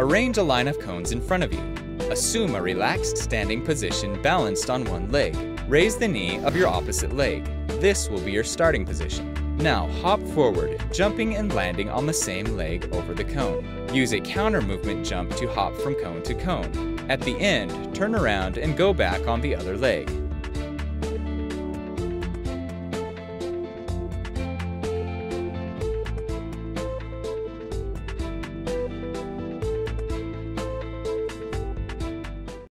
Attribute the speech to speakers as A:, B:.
A: Arrange a line of cones in front of you. Assume a relaxed standing position balanced on one leg. Raise the knee of your opposite leg. This will be your starting position. Now hop forward, jumping and landing on the same leg over the cone. Use a counter movement jump to hop from cone to cone. At the end, turn around and go back on the other leg.